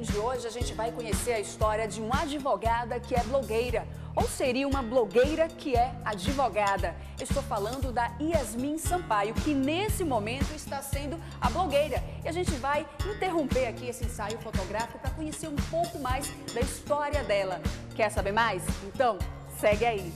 de hoje a gente vai conhecer a história de uma advogada que é blogueira. Ou seria uma blogueira que é advogada. Estou falando da Yasmin Sampaio, que nesse momento está sendo a blogueira. E a gente vai interromper aqui esse ensaio fotográfico para conhecer um pouco mais da história dela. Quer saber mais? Então, segue aí.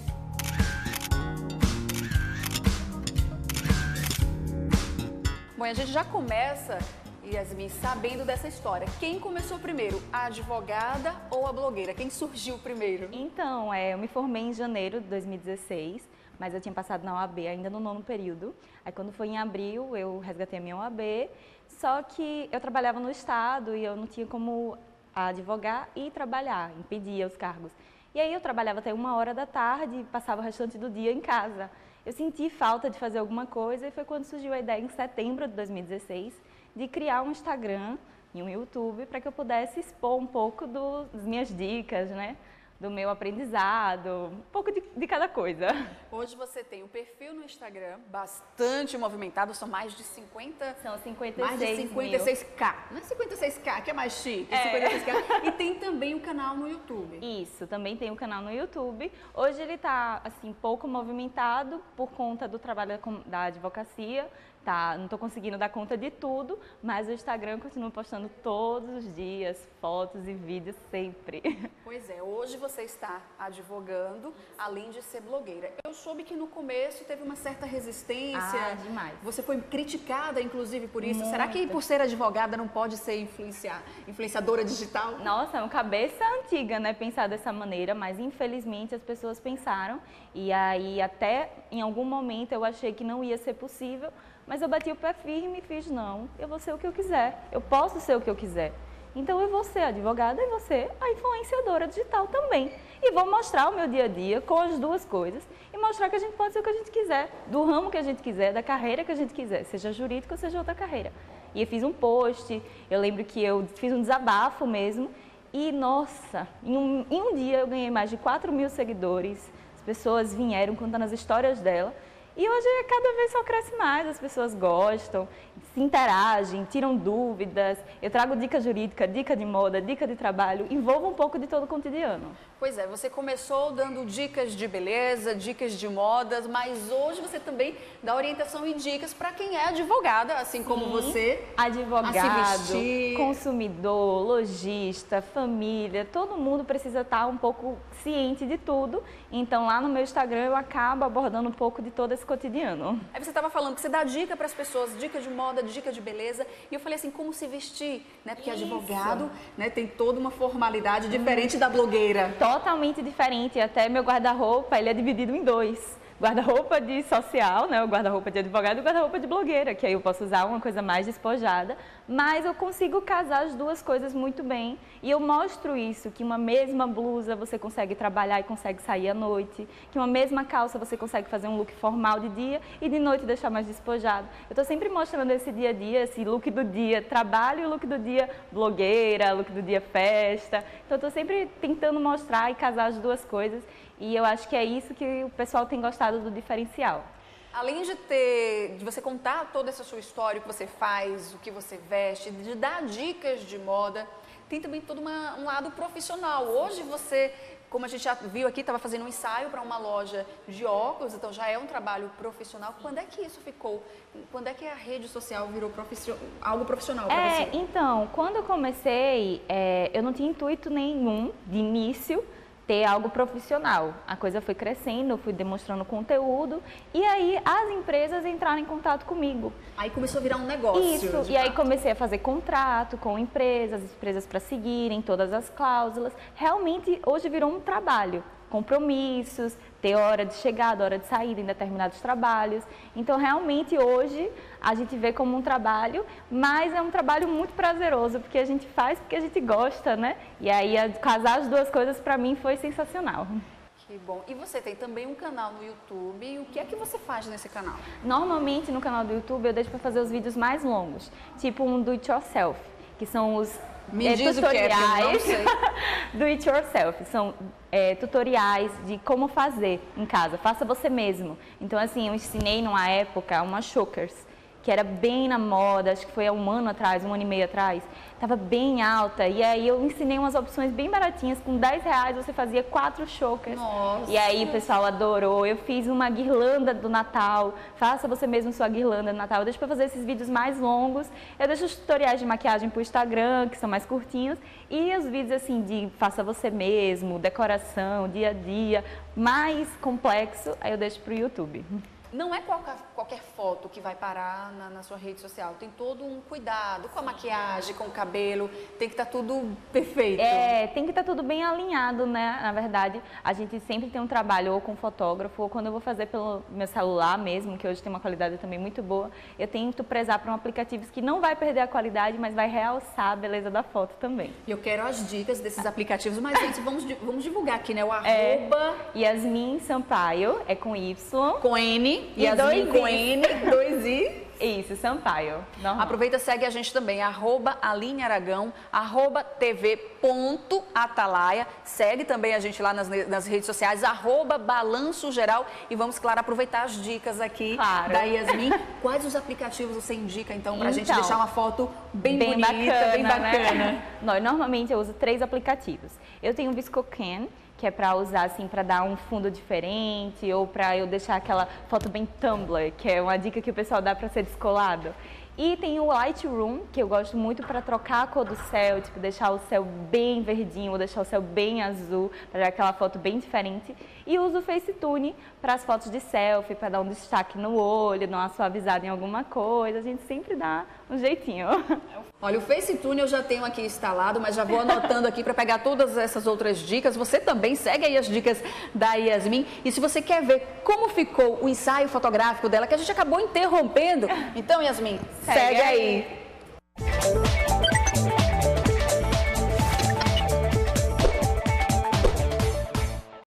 Bom, a gente já começa Yasmin, sabendo dessa história, quem começou primeiro, a advogada ou a blogueira? Quem surgiu primeiro? Então, é, eu me formei em janeiro de 2016, mas eu tinha passado na OAB ainda no nono período. Aí quando foi em abril, eu resgatei a minha OAB, só que eu trabalhava no Estado e eu não tinha como advogar e trabalhar, impedia os cargos. E aí eu trabalhava até uma hora da tarde e passava o restante do dia em casa. Eu senti falta de fazer alguma coisa e foi quando surgiu a ideia em setembro de 2016 de criar um Instagram e um YouTube para que eu pudesse expor um pouco do, das minhas dicas, né? do meu aprendizado, um pouco de, de, cada coisa. Hoje você tem um perfil no Instagram bastante movimentado, são mais de 50... São 56 Mais de 56k. Não é 56k, que é mais chique, é. 56k. E tem também um canal no YouTube. Isso, também tem um canal no YouTube. Hoje ele está, assim, pouco movimentado por conta do trabalho da advocacia, tá, não estou conseguindo dar conta de tudo, mas o Instagram continua postando todos os dias fotos e vídeos sempre. Pois é, hoje você está advogando, além de ser blogueira. Eu soube que no começo teve uma certa resistência. Ah, demais. Você foi criticada, inclusive, por isso. Muito. Será que por ser advogada não pode ser influenciar, influenciadora digital? Nossa, é uma cabeça antiga, né, pensar dessa maneira, mas infelizmente as pessoas pensaram e aí até em algum momento eu achei que não ia ser possível, mas eu bati o pé firme e fiz, não, eu vou ser o que eu quiser, eu posso ser o que eu quiser. Então eu vou ser advogada e você a influenciadora digital também. E vou mostrar o meu dia a dia com as duas coisas e mostrar que a gente pode ser o que a gente quiser, do ramo que a gente quiser, da carreira que a gente quiser, seja jurídica ou seja outra carreira. E eu fiz um post, eu lembro que eu fiz um desabafo mesmo e, nossa, em um, em um dia eu ganhei mais de 4 mil seguidores, as pessoas vieram contando as histórias dela e hoje cada vez só cresce mais, as pessoas gostam, interagem, tiram dúvidas. Eu trago dica jurídica, dica de moda, dica de trabalho, envolvo um pouco de todo o cotidiano. Pois é, você começou dando dicas de beleza, dicas de modas, mas hoje você também dá orientação e dicas para quem é advogada, assim Sim, como você. Advogado, consumidor, lojista, família, todo mundo precisa estar um pouco ciente de tudo. Então lá no meu Instagram eu acabo abordando um pouco de todo esse cotidiano. Aí você estava falando que você dá dica para as pessoas, dica de moda, dica de beleza, e eu falei assim, como se vestir, né? Porque Isso. advogado, né, tem toda uma formalidade diferente da blogueira. Totalmente diferente, até meu guarda-roupa, ele é dividido em dois guarda-roupa de social, né, o guarda-roupa de advogado e o guarda-roupa de blogueira, que aí eu posso usar uma coisa mais despojada, mas eu consigo casar as duas coisas muito bem. E eu mostro isso, que uma mesma blusa você consegue trabalhar e consegue sair à noite, que uma mesma calça você consegue fazer um look formal de dia e de noite deixar mais despojado. Eu estou sempre mostrando esse dia a dia, esse look do dia trabalho e o look do dia blogueira, look do dia festa. Então estou sempre tentando mostrar e casar as duas coisas. E eu acho que é isso que o pessoal tem gostado do diferencial. Além de ter, de você contar toda essa sua história, o que você faz, o que você veste, de dar dicas de moda, tem também todo uma, um lado profissional. Hoje você, como a gente já viu aqui, estava fazendo um ensaio para uma loja de óculos, então já é um trabalho profissional. Quando é que isso ficou? Quando é que a rede social virou profissional, algo profissional para é, você? Então, quando eu comecei, é, eu não tinha intuito nenhum de início ter algo profissional. A coisa foi crescendo, eu fui demonstrando conteúdo e aí as empresas entraram em contato comigo. Aí começou a virar um negócio. Isso, e aí comecei a fazer contrato com empresas, empresas para seguirem todas as cláusulas. Realmente hoje virou um trabalho compromissos, ter hora de chegada, hora de saída em determinados trabalhos. Então, realmente, hoje, a gente vê como um trabalho, mas é um trabalho muito prazeroso, porque a gente faz porque a gente gosta, né? E aí, casar as duas coisas, para mim, foi sensacional. Que bom. E você tem também um canal no YouTube. O que é que você faz nesse canal? Normalmente, no canal do YouTube, eu deixo para fazer os vídeos mais longos, tipo um do it yourself, que são os me é, diz tutoriais o que é, do it yourself. São é, tutoriais de como fazer em casa. Faça você mesmo. Então, assim, eu ensinei numa época umas chokers que era bem na moda, acho que foi há um ano atrás, um ano e meio atrás, estava bem alta. E aí eu ensinei umas opções bem baratinhas, com 10 reais você fazia quatro chokers. Nossa. E aí o pessoal adorou. Eu fiz uma guirlanda do Natal, faça você mesmo sua guirlanda do Natal. Eu deixo para fazer esses vídeos mais longos. Eu deixo os tutoriais de maquiagem para o Instagram, que são mais curtinhos. E os vídeos assim de faça você mesmo, decoração, dia a dia, mais complexo, aí eu deixo para o YouTube. Não é qualquer, qualquer foto que vai parar na, na, sua rede social. Tem todo um cuidado com a maquiagem, com o cabelo. Tem que estar tá tudo perfeito. É, tem que estar tá tudo bem alinhado, né? Na verdade, a gente sempre tem um trabalho ou com fotógrafo, ou quando eu vou fazer pelo meu celular mesmo, que hoje tem uma qualidade também muito boa, eu tento prezar para um aplicativo que não vai perder a qualidade, mas vai realçar a beleza da foto também. E eu quero as dicas desses aplicativos, mas gente, vamos, vamos divulgar aqui, né? O é, arroba... É, Yasmin Sampaio, é com Y. Com N. E Yasmin com N, dois I. Isso, Sampaio. Normal. Aproveita segue a gente também, arroba Aline Aragão, arroba tv.atalaia. Segue também a gente lá nas, nas redes sociais, arroba Balanço Geral. E vamos, claro, aproveitar as dicas aqui claro. da Yasmin. Quais os aplicativos você indica, então, para a então, gente deixar uma foto bem, bem bonita, bacana, bem bacana? Né? Normalmente eu uso três aplicativos. Eu tenho o ViscoCan, que é para usar assim para dar um fundo diferente ou para eu deixar aquela foto bem Tumblr, que é uma dica que o pessoal dá para ser descolado. E tem o Lightroom, que eu gosto muito para trocar a cor do céu, tipo, deixar o céu bem verdinho ou deixar o céu bem azul, para dar aquela foto bem diferente. E uso o Facetune para as fotos de selfie, para dar um destaque no olho, dar uma suavizada em alguma coisa. A gente sempre dá um jeitinho. Olha, o Facetune eu já tenho aqui instalado, mas já vou anotando aqui para pegar todas essas outras dicas. Você também segue aí as dicas da Yasmin. E se você quer ver como ficou o ensaio fotográfico dela, que a gente acabou interrompendo, então, Yasmin, segue, segue aí.